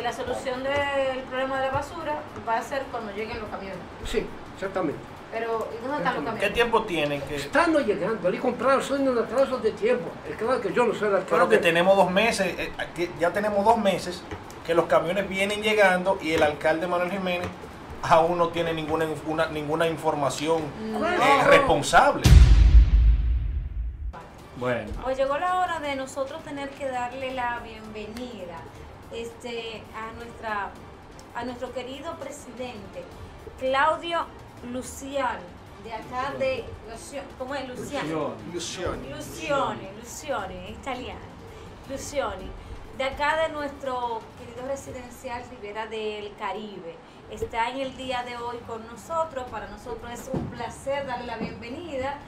que la solución del problema de la basura va a ser cuando lleguen los camiones. Sí, certamente. Pero, ¿y dónde están los camiones? ¿Qué tiempo tienen? Que, Stanno llegando, li compraron, sono in un atraso de tiempo. Es claro que yo no soy el pero que alcalde. tenemos dos meses, eh, que ya tenemos dos meses que los camiones vienen llegando y el alcalde Manuel Jiménez aún no tiene ninguna, inf- una- ninguna información eh, No. responsable. Bueno, Pues llegó la hora de nosotros tener que darle la bienvenida este, a, nuestra, a nuestro querido presidente, Claudio Luciano, de acá de, Lucio- ¿cómo es? Luciano. Luciano. Lucione, Lucione, es italiano. Lucioni, de acá de nuestro querido residencial Rivera del Caribe. Está en el día de hoy con nosotros. Para nosotros es un placer darle la bienvenida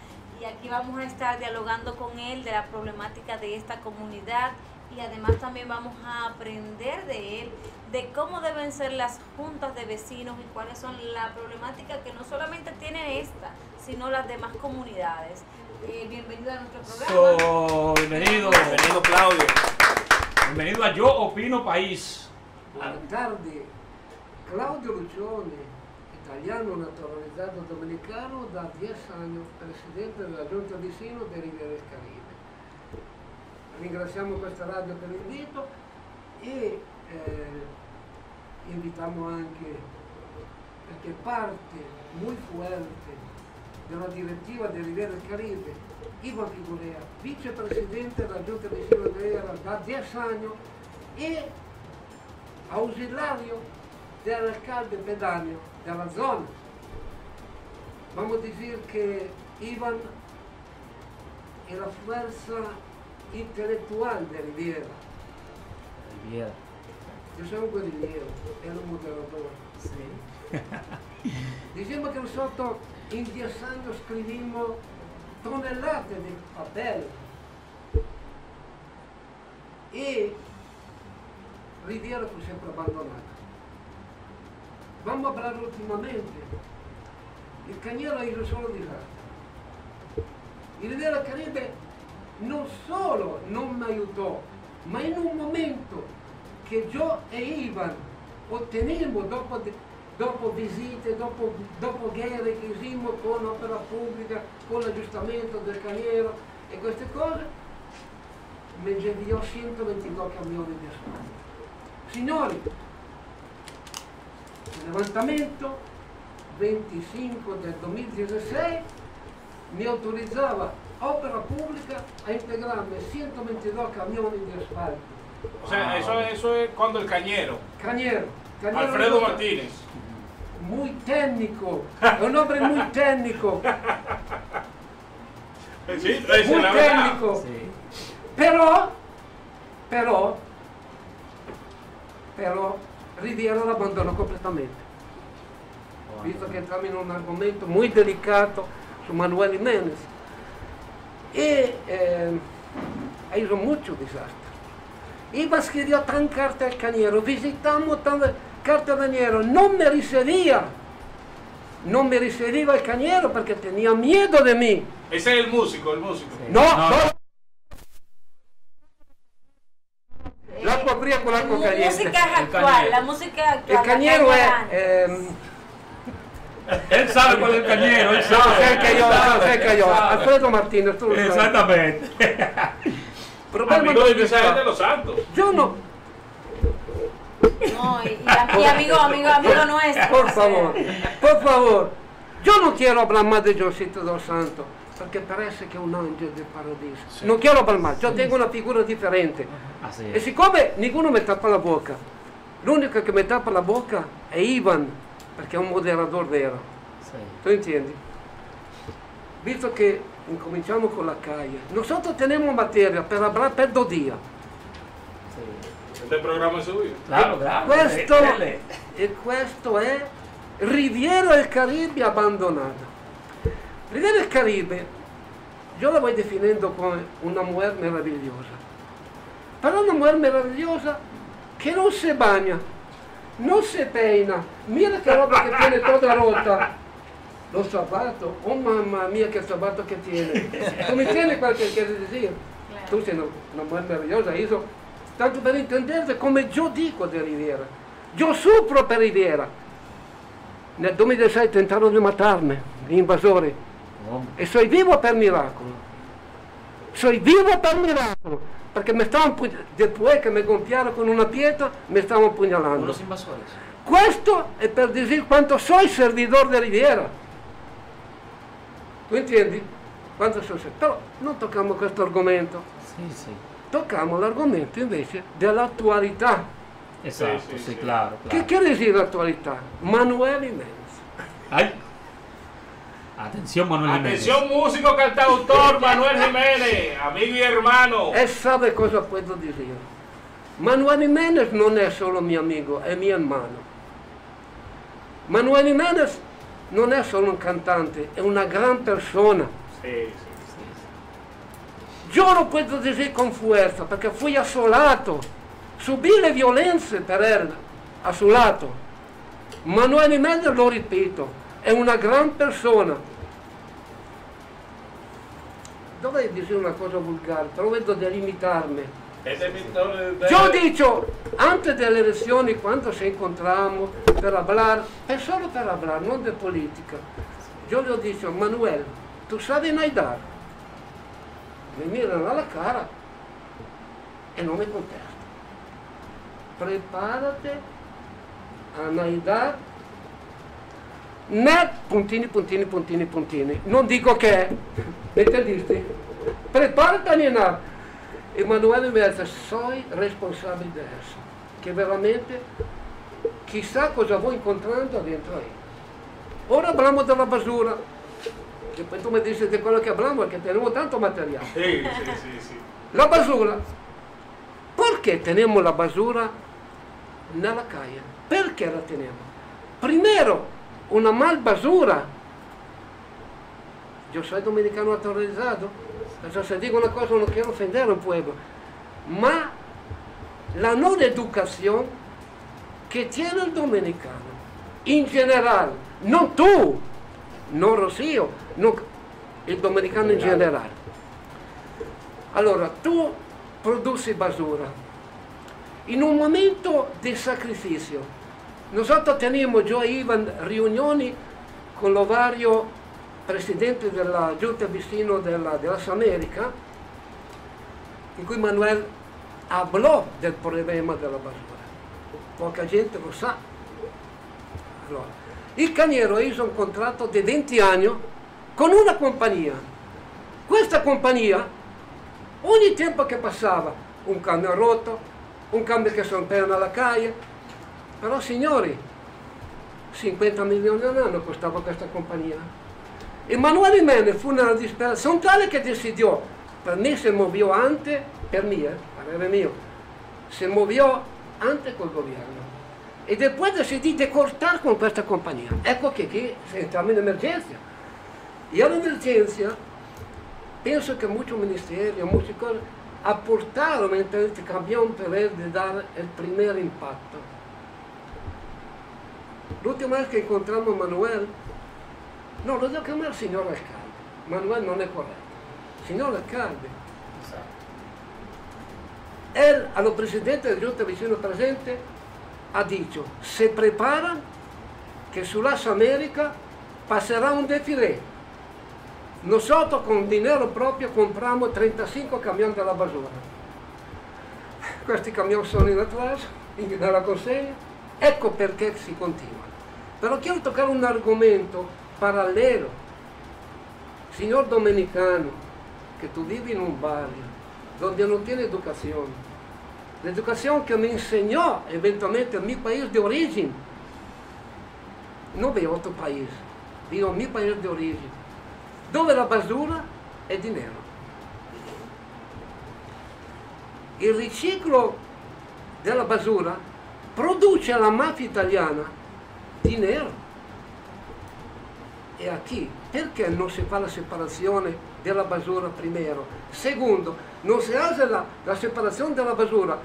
y aquí vamos a estar dialogando con él de la problemática de esta comunidad y además también vamos a aprender de él de cómo deben ser las juntas de vecinos y cuáles son la problemática que no solamente tiene esta, sino las demás comunidades. Eh, bienvenido a nuestro programa. So, bienvenido. Bienvenido Claudio. Bienvenido a Yo Opino País. Buenas tardes. Claudio Lucione, italiano naturalizzato dominicano, da 10 anni presidente della Giunta di Sino di Riviera del Caribe. Ringraziamo questa radio per l'invito e eh, invitiamo anche, perché parte molto fuerte della direttiva di Riviera del Caribe, Ivan Figurea, vicepresidente della Giunta di Riviera da 10 anni e ausiliario dell'alcalde pedáneo della zona. Vamos a decir que Iván es la fuerza intelectual de Riviera. Riviera. Yo soy un guerrillero, él un moderador. Diciamo que nosotros en 10 años escribimos toneladas de papel. Y Riviera fue siempre abandonada. Vamos a hablar últimamente. El cañero hizo solo disastro. Y Riviera del Caribe non solo non mi aiutò, ma in un momento che io e Ivan ottenemmo dopo, dopo visite, dopo, dopo gare che hicimmo con opera pubblica, con l'aggiustamento del caniero e queste cose, mi inviò 122 camioni di asfalto. Signori, il levantamento 25 del 2016 mi autorizzava opera pubblica a integrarme 122 camioni di asfalto. O sea, eso, eso es cuando el cañero, Cañero, cañero Alfredo es Martínez. muy técnico, es un hombre muy técnico, Sí, es muy la técnico. Sí. Però, però, però Riviera lo abbandonò completamente. visto che entriamo in un argomento molto delicato su Manuel Jiménez. E eh, mucho disastro. Iba escribió tan carta al cañero, visitamos tan carta al cañero, no me recibía. No me recibía el cañero porque tenía miedo de mí. Ese es el músico, el músico. No, No, no. Fria con caliente. música es actual, la música actual. El la cañero es... Él sabe cuál es el cañero, él no, sabe. sé que yo, no, sé que yo. Sabe. Alfredo Martínez, tú lo sabes. Exactamente. Problema Amigo de esto. gente de los santos. Yo no, No, y, y- y amigo, amigo, amigo nuestro. por sea, favor, por favor. Yo no quiero hablar más de Josito dos Santos, porque parece que es un ángel del paradiso. No quiero hablar más, yo tengo una figura diferente. Así E siccome nessuno mi tappa la bocca, l'unico che mi tappa la bocca è Ivan, perché è un moderatore vero. Sí. Tu entiendes? Visto che incominciamo con la calle, nosotros tenemos materia per hablar per dos días. Este programa es suyo. Claro, claro. Questo, e questo è Riviera del Caribe abbandonata. Riviera del Caribe, io la voy definendo come una mujer meravigliosa. Però una mujer meravigliosa che non si bagna, non si peina. Mira che roba che tiene tutta rotta. Lo sabato, oh mamma mia che sabato che tiene. Tu mi tieni qualche decir? claro. Tú siendo una mujer maravillosa, hizo tanto per intendersi come io dico di Riviera. Io soffro per Riviera. Nel 2006 tentarono di matarmi, gli invasori, e sono vivo per miracolo. Sono vivo per miracolo, perché mi stavano pu- dopo che mi gonfiarono con una pietra, mi stavano pugnalando. Questo è per dire quanto sono servitore di Riviera. Tu intendi? Quanto sono Però non tocchiamo questo argomento, Sí, sí. tocchiamo l'argomento invece dell'attualità. Exacto, sí, sí, sí. claro, Che claro. quiere dire l'attualità? Manuel Jiménez. Atención, Manuel Jiménez. Atención, músico, cantautor Manuel Jiménez, amigo y hermano. E sabe cosa posso dire? Manuel Jiménez non è solo mio amico, è mio hermano. Manuel Jiménez non è solo un cantante, è una gran persona. Sí, sí. Sí, sí. Io lo posso dire con forza perché fui assolato, subì le violenze per él, assolato. Manuel Jiménez, lo ripeto, è una gran persona. Dovrei dire una cosa volgare, però vedo di limitarmi. Este es mi historia de- Yo dicho, antes de las elecciones, cuando se encontramos para hablar, es solo para hablar, no de política. Yo le he dicho, Manuel, tú sabes nadar. Me miran a la cara y no me contestan. Prepárate a nadar. Net, puntini, puntini, puntini, puntini. Non dico che, mi entendiste? Prepárate a nadar. Emanuele mi ha detto, sei responsabile di eso. Che veramente chissà cosa vuoi incontrando dentro ahí. Ora hablamos della basura. Che poi tu mi dici di quello che abbiamo perché abbiamo tanto materiale. Sí, sí, sí. La basura. Perché teniamo la basura nella calle? Perché la teniamo? Primero, una mal basura. Io sono dominicano naturalizzato, perciò se dico una cosa non quiero offendere un pueblo, ma la non educazione che tiene il dominicano, in generale, non tu, non Rossio, non il dominicano in generale. Allora, tu produci basura. In un momento di sacrificio, nosotros teníamos, yo iba en riunioni con los varios presidentes della Giunta vicino della, della America, in cui Manuel hablò del problema della basura. Poca gente lo sa. Allora, il Caniero hizo un contratto di 20 anni con una compagnia. Questa compagnia, ogni tempo che passava, un camion rotto, un cambio che si rompeva nella calle, però signori, 50 milioni all'anno costava questa compagnia. Emanuele Jiménez fu nella disperazione tale che decidiò, per me si muovió antes, per me, eh, parere mio, si muovió antes col governo. E poi decidì di cortare con questa compagnia. Ecco che qui entriamo in emergenza. E all'emergenza penso che molti ministeri, molte cose, apportarono in questo camion per él di dare il primo impatto. L'ultima volta che incontrammo Manuel, no, lo devo chiamare signor Alcalde, Manuel non è corretto, signor Alcalde, él al presidente del giunta vicino presente ha detto, se prepara che sulla América passerà un defilé. Nosotros con dinero proprio compriamo 35 camion della basura. Questi camion sono in atraso, nella consegna, ecco perché si continua. Però quiero toccare un argomento parallelo. Signor dominicano, che tu vivi in un barrio dove non tiene educazione, l'educazione che mi insegnò eventualmente il mio paese di origine, non vi otto paesi, vivo il mio paese di origine, dove la basura è dinero. Il riciclo della basura produce alla mafia italiana dinero. E a chi? Perché non si fa la separazione della basura primero? Secondo, non si hace la, la separazione della basura,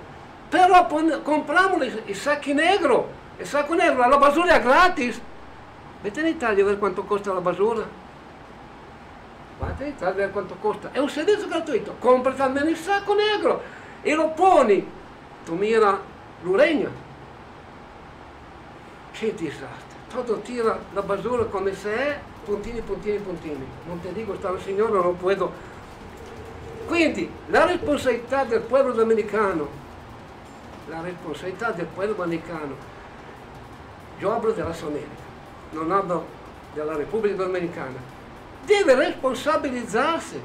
però compriamo i, i sacchi negro, il sacco negro, la basura è gratis. Vedete in Italia vedere quanto costa la basura? Guardate in Italia vedere quanto costa. È un servizio gratuito, compri almeno il sacco negro e lo poni tu mira l'Ureña, che disastro. Todo tira la basura come se è, puntini, puntini, puntini. Non ti dico, sta Signore, non puedo. Quindi la responsabilità del pueblo dominicano, la responsabilità del pueblo dominicano, io hablo della America, non hablo della Repubblica Dominicana, deve responsabilizzarsi,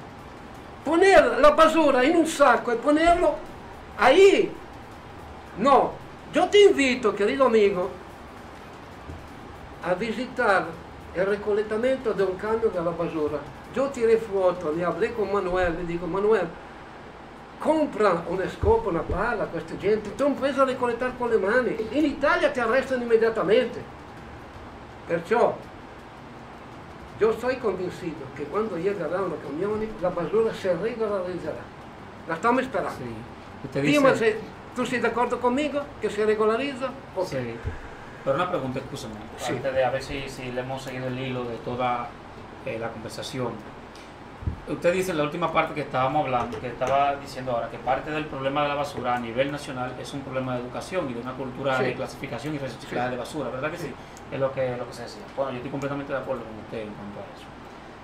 poner la basura in un sacco e ponerlo ahí. No, yo te invito, querido amigo, a visitar el recolectamiento de un cambio de la basura. Yo tiré foto, le hablé con Manuel, le dico, Manuel, compra una scopa, una pala a questa gente, tu non puoi ricollettare con le mani. In Italia ti arrestano immediatamente. Perciò, io sono convinto che quando llegaranno i camioni, la basura si regolarizzerà. La stiamo sperando. Usted Prima, se tu sei d'accordo conmigo che si regolarizza? Ok. Sí. Pero una pregunta, escúchame, Sí. antes de a ver si, si le hemos seguido el hilo de toda eh, la conversación. Usted dice en la última parte que estábamos hablando, que estaba diciendo ahora, que parte del problema de la basura a nivel nacional es un problema de educación y de una cultura Sí. de clasificación y reciclaje Sí. de basura, ¿verdad que sí? Es lo que, lo que se decía. Bueno, yo estoy completamente de acuerdo con usted en cuanto a eso.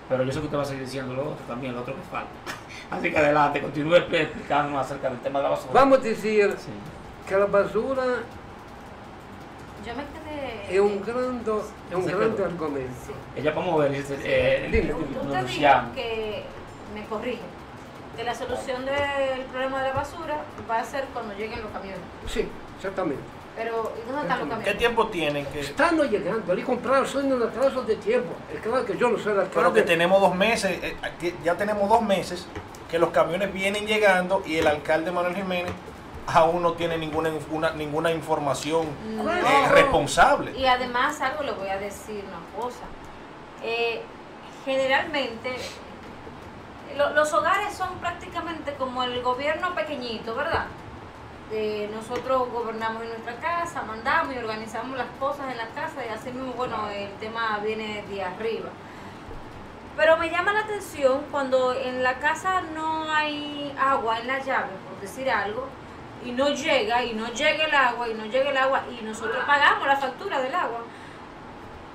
Pero yo sé que usted va a seguir diciendo lo otro también, lo otro que falta. Así que adelante, continúe explicándonos acerca del tema de la basura. Vamos a Sí. che la basura Yo me quedé. è un grande, è un grande argomento. Sí. Ella podemos ver, dice, eh. Usted dijo que, me corrige, que la solución del problema de la basura va a ser cuando lleguen los camiones. Sì, certamente. Pero, ¿y dónde están los ¿Qué camiones? tiempo tienen? Que, Stanno llegando, li compraron sono in un atraso di tempo. È chiaro che io non sono pero que alcalde. tenemos dos meses, eh, que ya tenemos dos meses que los camiones vienen llegando y el alcalde Manuel Jiménez aún no tiene ninguna, una- ninguna información No. eh, responsable. Y además algo le voy a decir una cosa. Eh, generalmente lo- los hogares son prácticamente como el gobierno pequeñito, ¿verdad? Eh, nosotros gobernamos en nuestra casa, mandamos y organizamos las cosas en la casa y así mismo, bueno, el tema viene de arriba. Pero me llama la atención cuando en la casa no hay agua en la llave, por decir algo, y no llega, y no llega el agua, y no llega el agua, y nosotros pagamos la factura del agua.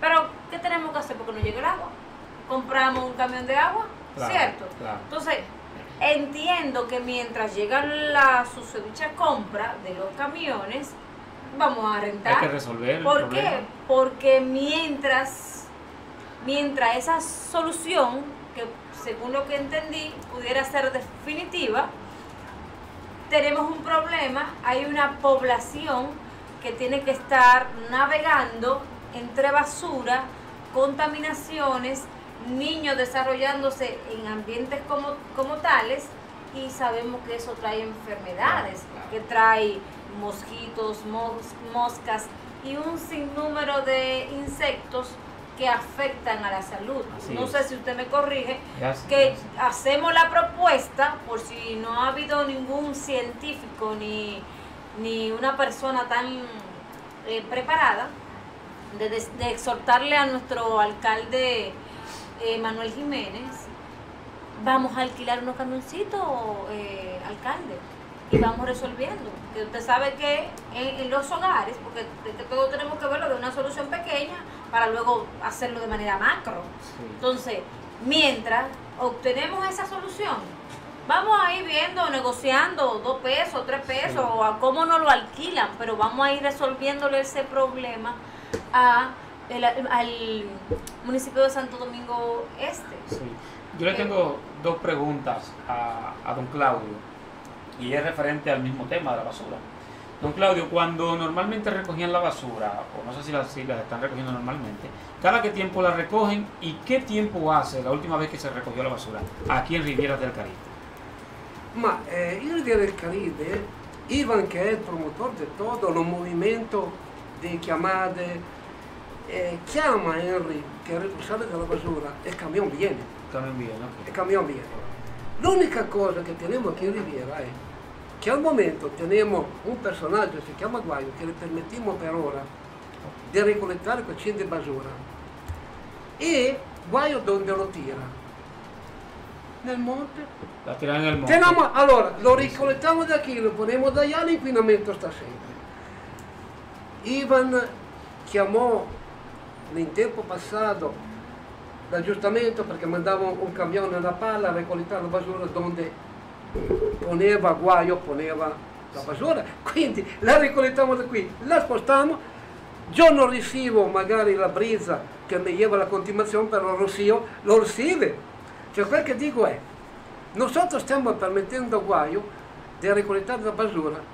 Pero, ¿qué tenemos que hacer porque no llega el agua? Compramos un camión de agua, Claro, ¿cierto? claro. Entonces, entiendo que mientras llega la susodicha compra de los camiones, vamos a rentar. Hay que resolver el ¿Por problema. qué? Porque mientras, mientras esa solución, que según lo que entendí, pudiera ser definitiva, tenemos un problema, hay una población que tiene que estar navegando entre basura, contaminaciones, niños desarrollándose en ambientes como, como tales y sabemos que eso trae enfermedades, que trae mosquitos, mos- moscas y un sinnúmero de insectos que afectan a la salud. Así no es. sé si usted me corrige, que hacemos la propuesta, por si no ha habido ningún científico ni, ni una persona tan eh, preparada, de, exhortarle a nuestro alcalde eh, Manuel Jiménez, vamos a alquilar unos camioncitos, eh, alcalde, y vamos resolviendo. Que usted sabe que en, en los hogares, porque es que todo tenemos que verlo de una solución pequeña para luego hacerlo de manera macro. Sí. Entonces, mientras obtenemos esa solución, vamos a ir viendo, negociando dos pesos, tres pesos, Sí. o a cómo nos lo alquilan, pero vamos a ir resolviéndole ese problema a el- al municipio de Santo Domingo Este. Sí. Yo le tengo dos preguntas a, a don Claudio y es referente al mismo tema de la basura. Don Claudio, cuando normalmente recogían la basura, o no sé si las, si las están recogiendo normalmente, ¿cada qué tiempo la recogen y qué tiempo hace la última vez que se recogió la basura aquí en Riviera del Caribe? Ma, eh, Riviera del Caribe, Iván, que es promotor de todos los movimientos de llamada, eh, llama a Henry que recogiendo la basura, el camión viene. El camión viene, ok. El camión viene. La única cosa que tenemos aquí en Riviera es che al momento teniamo un personaggio, si chiama Guaio, che le permettiamo per ora di ricollettare quel centro di basura. E Guaio dove lo tira? nel monte. La tiran en el monte. Teniamo- allora, lo ricollettiamo da qui, lo poniamo da là, l'inquinamento sta sempre. Ivan chiamò in tempo passato l'aggiustamento perché mandava un camione alla palla a raccogliere la basura dove poneva guaio, poneva la basura. Quindi la ricollettiamo da qui, la spostiamo, giorno ricevo magari la brisa che mi lleva la continuazione per lo rossio, lo riceve. Cioè quel che dico è, nosotros stiamo permettendo guaio di ricollettare la basura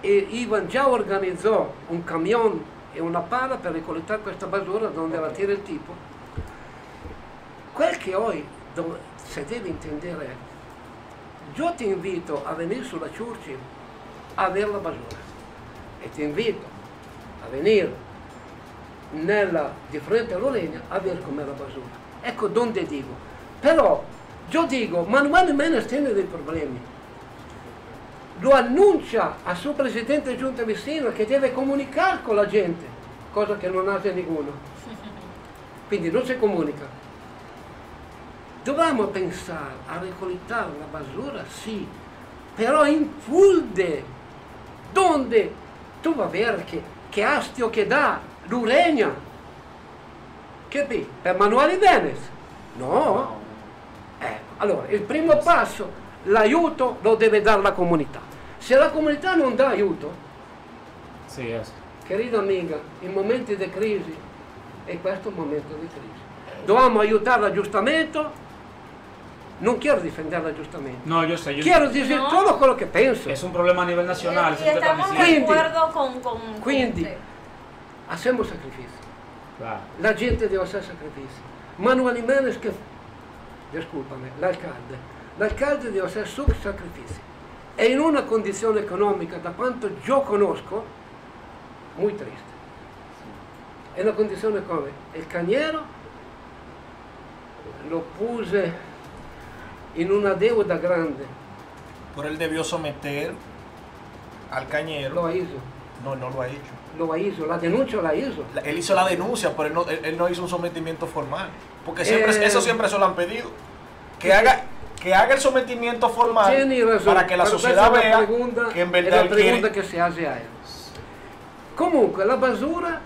e Ivan già organizzò un camion e una pala per ricollettare questa basura dove la tira il tipo. Quel che do- se deve intendere è, io ti invito a venire sulla Churchill a vedere la basura e ti invito a venire nella, di fronte all'Oregna a vedere com'è la basura. Ecco donde dico. Però io dico, Manuel Menes tiene dei problemi. Lo annuncia al suo presidente giunta vicino che deve comunicare con la gente, cosa che non hace nessuno. Quindi non si comunica. Dobbiamo pensare a ricollettare la basura, sì, però in fulde, donde tu va a vedere che, che astio che dà l'Uregna. Che qui? Per Manuele Venes? No. Ecco, allora, il primo passo, l'aiuto lo deve dare la comunità. Se la comunità non dà aiuto, Sí, eso. querida amiga, in momenti di crisi, è questo un momento di crisi. Dobbiamo aiutare l'aggiustamento, non quiero difendere l'aggiustamento, No, yo sé. Yo, quiero dire No. solo quello che penso. es un problema a nivel nacional. y que estamos de. Quindi- acuerdo con, con, con Quindi, usted. Hacemos sacrifici. Claro. La gente deve fare sacrifici. Manuel Jiménez che... Disculpami, l'alcalde. L'alcalde deve fare sus sacrifici. È in una condizione economica, da quanto io conosco, molto triste. È una condizione come il caniero lo puse in una deuda grande, Pero él debió someter al cañero. lo ha hizo, No, no lo ha hecho. lo hizo, la denuncia la hizo. La- Él hizo la denuncia, pero él no, él- él no hizo un sometimiento formal. Porque siempre, Eh, eso siempre se lo han pedido. Que haga, que haga el sometimiento formal para que la pero sociedad vea la pregunta, que en verdad la él pregunta quiere. che si hace a él. Comunque, la basura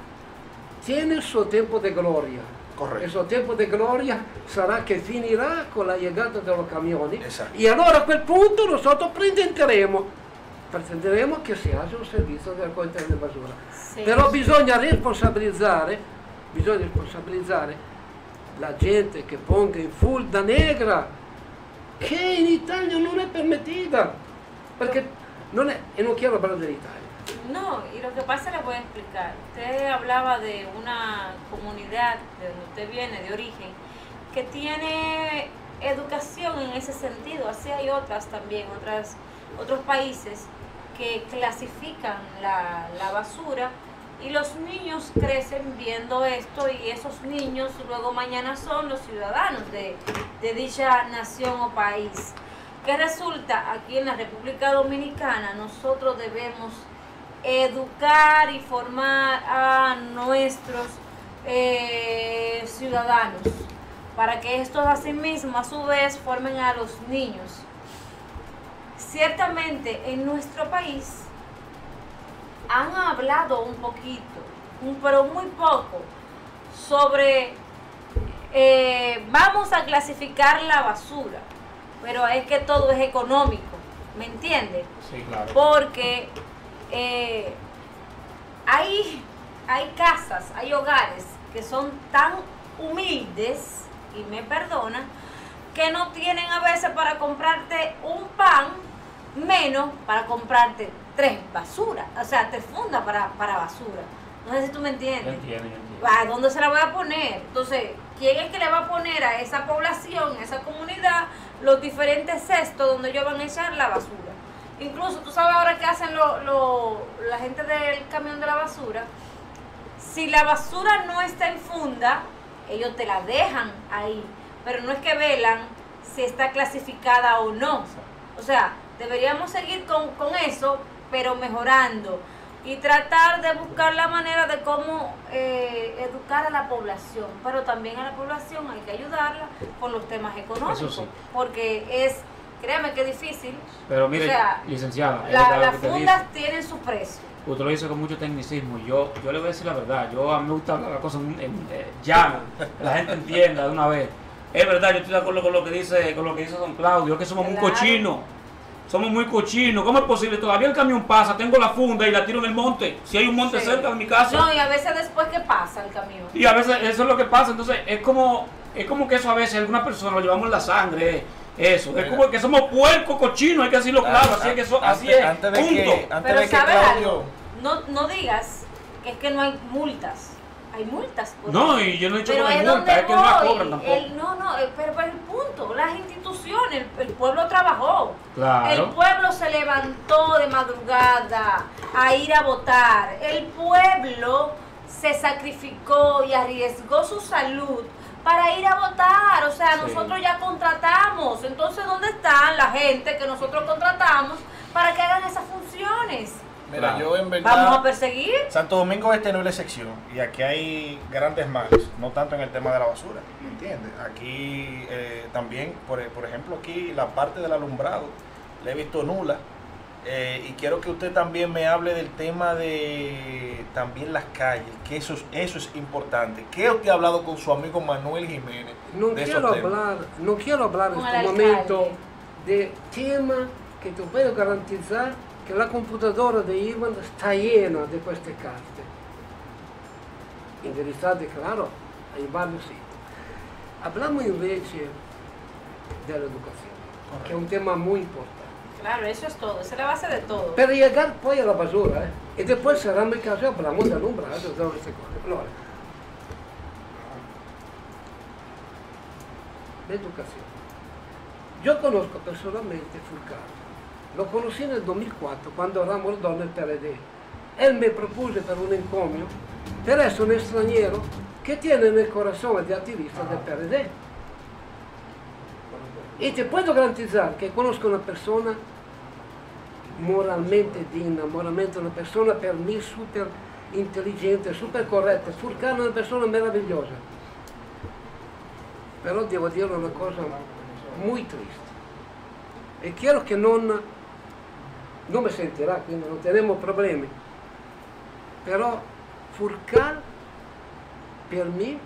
tiene il suo tempo di gloria. Correcto. Il suo tempo di gloria sarà che finirà con la llegata dei camioni Esatto. e allora a quel punto nosotros pretenderemo pretenderemo che si haga un servizio di raccolta di basura. Sí. Però bisogna responsabilizzare, bisogna responsabilizzare la gente che ponga in fulda negra, che in Italia non è permettita, perché non è, e non quiero hablar dell'Italia. No, y lo que pasa les voy a explicar. Usted hablaba de una comunidad de donde usted viene, de origen, que tiene educación en ese sentido. Así hay otras también, otras, otros países que clasifican la, la basura y los niños crecen viendo esto y esos niños luego mañana son los ciudadanos de, de dicha nación o país. Que resulta aquí en la República Dominicana nosotros debemos educar y formar a nuestros eh, ciudadanos para que estos asimismo a su vez formen a los niños. Ciertamente en nuestro país han hablado un poquito, pero muy poco, sobre eh, vamos a clasificar la basura, pero es que todo es económico, ¿me entiendes? Sí, claro. porque eh, hay, hay casas, hay hogares que son tan humildes, y me perdonan, que no tienen a veces para comprarte un pan, menos para comprarte tres basuras, o sea, te funda para, para basura. No sé si tú me Yo entiendes. entiendo, yo entiendo. ¿A dónde se la voy a poner? Entonces, ¿quién es que le va a poner a esa población, a esa comunidad, los diferentes cestos donde ellos van a echar la basura? Incluso, tú sabes ahora qué hacen lo- lo- la gente del camión de la basura. Si la basura no está en funda, ellos te la dejan ahí, pero no es que velan si está clasificada o no. O sea, deberíamos seguir con, con eso, pero mejorando. y tratar de buscar la manera de cómo eh, educar a la población, pero también a la población hay que ayudarla con los temas económicos, sí. porque es, créame que es difícil, Pero mire, O sea, licenciada, la- las fundas tienen su precio. Usted lo dice con mucho tecnicismo. Yo, yo le voy a decir la verdad. Yo a mí me gusta hablar las cosas en, en- eh, llano, que la gente entienda de una vez. Es verdad, yo estoy de acuerdo con lo que dice, con lo que dice don Claudio, que somos muy cochinos. Somos muy cochinos. ¿Cómo es posible? Todavía el camión pasa, tengo la funda y la tiro en el monte. Si hay un monte Sí. cerca de mi casa. No, y a veces después que pasa el camión. Y a veces eso es lo que pasa, entonces es como, es como que eso a veces algunas personas lo llevamos en la sangre, eso, es como que somos puercos, cochinos, hay que decirlo claro, así es que eso, así Antes- es, antes de punto. que, antes Pero de que ¿sabes Claudio algo? No, no digas que es que no hay multas. Hay multas. por No, y yo no he dicho pero que no hay es multa, donde es que no la voy. cobran tampoco. El- no, no, eh, pero, pero el punto, las instituciones, el, el pueblo trabajó. El Claro, pueblo se levantó de madrugada a ir a votar. El pueblo se sacrificó y arriesgó su salud para ir a votar. O sea, Sí. nosotros ya contratamos. Entonces, ¿dónde están la gente que nosotros contratamos para que hagan esas funciones? Mira, Claro. yo en verdad. Vamos a perseguir. Santo Domingo Este no es la excepción y aquí hay grandes males, no tanto en el tema de la basura, ¿me entiendes? Aquí eh, también, por, por ejemplo, aquí la parte del alumbrado la he visto nula eh, y quiero que usted también me hable del tema de también las calles, que eso es, eso es importante. ¿Qué usted ha hablado con su amigo Manuel Jiménez Non de quiero temas? hablar, non quiero hablar en este momento de tema que te puedo garantizar que la computadora de Ivan está llena de queste carte. Indirizzate, claro, in varios sitios. Hablamos invece dell'educazione, che è un tema muy importante. Claro, eso es todo. Esa es la base de todo. Per llegar poi alla basura, eh? e poi saranno i casi, hablamos dell'ombrado, de todas queste cose. Allora, l'educazione. Io conosco personalmente Fulcano, lo conosci nel 2004 quando era Mordò nel PLD. Él me propuse per un encomio per essere un straniero che tiene nel corazón de attivista del PLD. E ti puedo garantizar che conosco una persona moralmente digna, moralmente una persona per me super intelligente, super corretta. Furcano è una persona meravigliosa. Però devo dire una cosa muy triste. E quiero che non, non mi sentirà, quindi non teniamo problemi. Però Furcal per me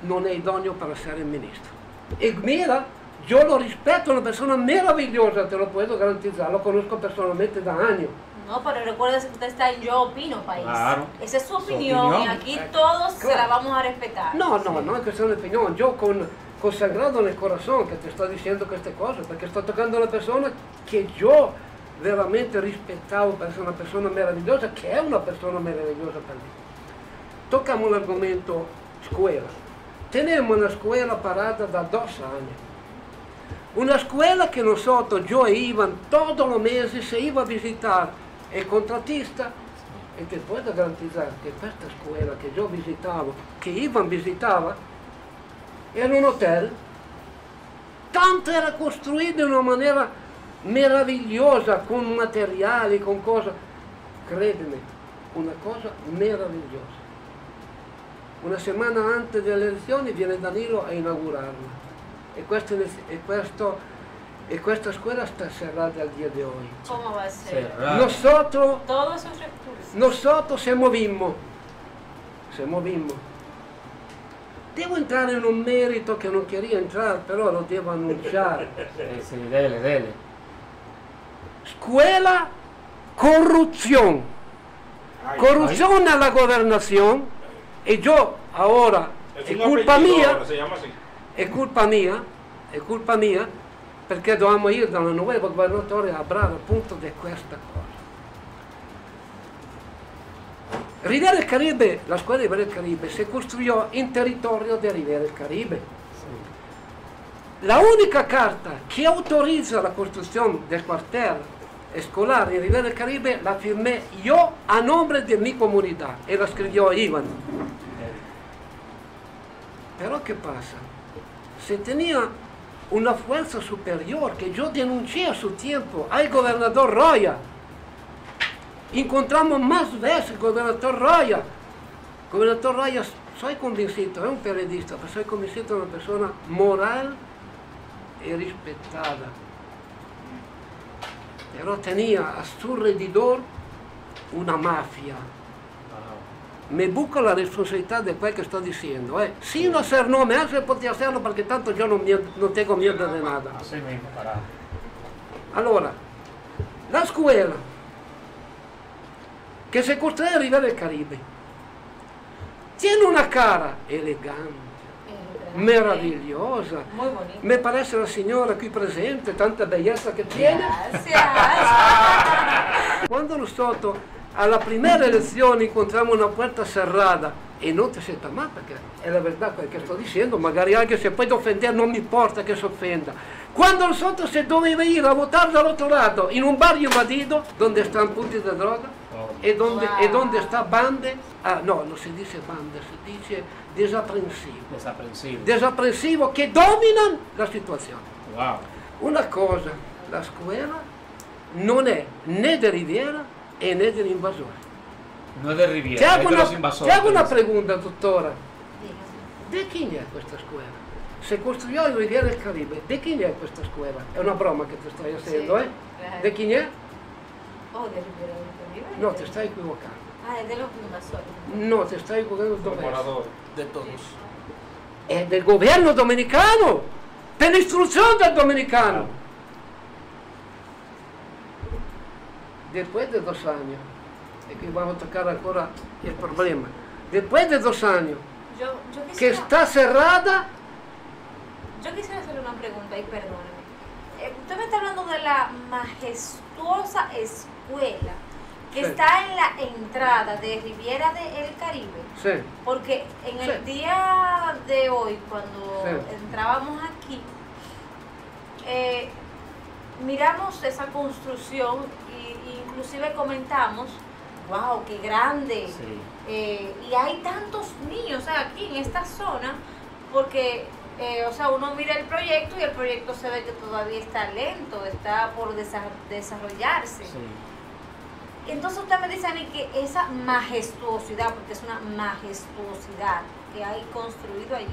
non è idoneo per essere ministro. E mira, Yo lo respeto, una persona maravillosa, te lo puedo garantizar, lo conozco personalmente de años. No, pero recuerda que usted está en Yo Opino País. Claro. Esa es su opinión, opinión. y aquí todos claro. se la vamos a respetar. No, no, sí. no es cuestión de opinión. Yo con, con sagrado en el corazón que te está diciendo que esta cosa, porque está tocando a la persona que yo veramente respetaba, es una persona maravillosa, que es una persona maravillosa para mí. Tocamos el argumento escuela. Tenemos una escuela parada da dos años. Una scuola che nosotros, yo e Ivan, todos los meses se iba a visitar il contrattista e ti puedo garantizar che questa scuola che io visitavo, che Ivan visitava, era un hotel, tanto era costruito in una maniera meravigliosa, con materiali, con cose, credimi, una cosa meravigliosa. Una settimana antes delle elezioni viene Danilo a inaugurarla e, questo, e, questo, e questa scuola sta cerrata al día de hoy. ¿Cómo va a ser? cerrado. Nosotros Todos esos recursos. nosotros se movimos, se movimos. Devo entrare in un merito che non quería entrar, però lo devo annunciare. Sí, sí, dele, dele. Scuola, corruzione. Corruzione alla governazione e io ora, è colpa mia, Se llama así. È colpa mia, è colpa mia, perché dovevamo ir dalla nuova governatore a parlare appunto di questa cosa. Riviera del Caribe, la scuola di Riviera del Caribe si costruiò in territorio di Riviera del Caribe. La unica carta che autorizza la costruzione del quartiere scolare in Riviera del Caribe la firmé io a nome di mia comunità e la scrivió Ivan. Pero ¿qué pasa? Se tenía una fuerza superior que yo denuncié a su tiempo al gobernador Roya. incontramos más veces gobernador Roya. Gobernador Roya, soy convencido, es un periodista, pero soy convencido de una persona moral y respetada. Pero tenía a su alrededor una mafia. Me busco la responsabilidad de quel che sto diciendo. Eh. Sin hacer nome, anche poter hacerlo perché tanto io non, miedo- non tengo miedo di nada. Así mismo, para. Allora, la scuola che si costruì a Riviera del Caribe tiene una cara elegante, meravigliosa. Mi parece la signora qui presente, tanta bellezza che tiene. Gracias. Quando nosotros a la primera elezione incontriamo una puerta cerrada e non ti senta male perché è la verità quel che sto dicendo, magari anche se poi offendere non mi importa che si offenda. Quando nosotros se doveva ir a votar dall'altro lato in un bar invadido donde están punti di droga Oh. e donde, Wow. e donde sta bande, ah no, non si dice bande, si dice desaprensivo. Desaprensivo. Desaprensivo che dominano la situazione. wow. Una cosa, la scuola non è né di Riviera en es del invasor. No es de Riviera, te hago es de una, los hago una pregunta, doctora. ¿De quién es esta escuela? Se construyó en Riviera del Caribe. ¿De quién es esta escuela? Es una broma que te estoy haciendo, ¿eh? ¿De quién es? Oh, de Riviera del Caribe. No, te estás equivocando. Ah, es de los invasores. No, te estás equivocando. De todos. Es del gobierno dominicano. Por instrucción del dominicano. Después de dos años, e qui vamos a tocar ancora il problema, después de dos años, Yo, yo que está cerrada, yo quisiera hacerle una pregunta y perdóneme. Eh, usted me está hablando de la majestuosa escuela que Sí. está en la entrada de Riviera del Caribe. sí, Porque en el día de hoy, cuando Sí. entrábamos aquí, eh, miramos esa construcción y, y inclusive comentamos, wow, qué grande. Sí. Eh, y hay tantos niños o sea, aquí en esta zona, porque eh, o sea, uno mira el proyecto y el proyecto se ve que todavía está lento, está por desa- desarrollarse. Sí. Entonces usted me dice a mí que esa majestuosidad, porque es una majestuosidad que hay construido allí,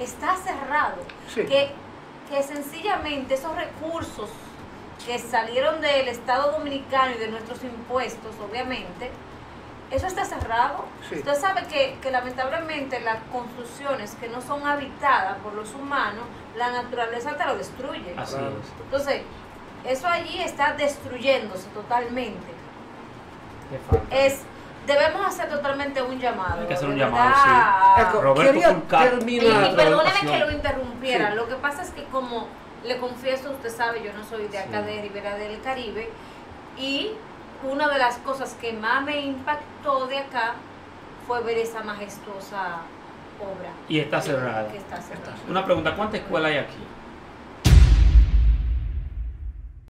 está cerrado. sí. Que, que sencillamente esos recursos que salieron del Estado Dominicano y de nuestros impuestos, obviamente, eso está cerrado. Sí. Usted sabe que, que lamentablemente las construcciones que no son habitadas por los humanos, la naturaleza te lo destruye. Así Claro. es. Entonces, eso allí está destruyéndose totalmente. Qué falta. Es, debemos hacer totalmente un llamado. Hay que hacer un llamado, sí. Roberto quería Fulcar. y, terminar. y perdóneme que lo interrumpiera. Sí. Lo que pasa es que como le confieso, usted sabe, yo no soy de acá Sí. de Rivera del Caribe. Y una de las cosas que más me impactó de acá fue ver esa majestuosa obra. Y está cerrada. Que está cerrada. Una pregunta, ¿cuántas escuelas hay aquí?